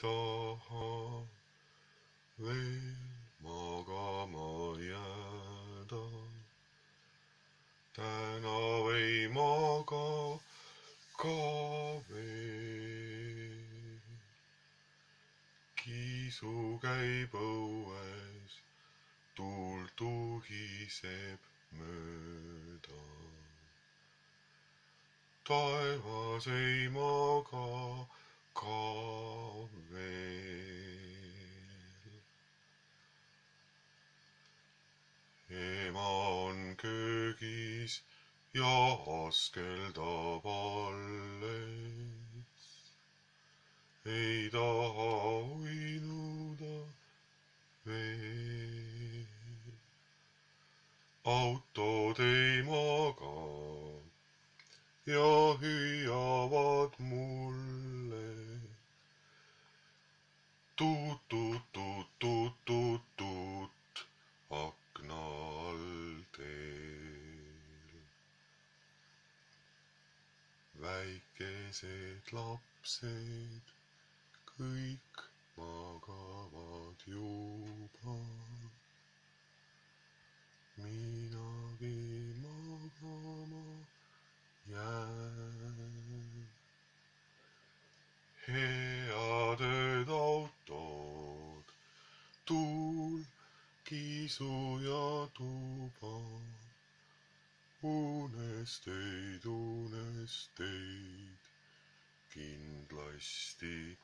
taha veel magama jääda. täna ei maga ka veel. kiisu käib õues, tuul tuhiseb mööda. taevas ei maga ka veel. Ema on köögis ja askeldab alles. ei taha uinuda veel. autod ei maga ja hüüavad mulle tuut-tuut-tuut-tuut-tuut väikesed lapsed kõik magavad juba. minagi magama jään. head ööd, autod, tuul, kiisu ja tuba. unesteid, Kindly stay.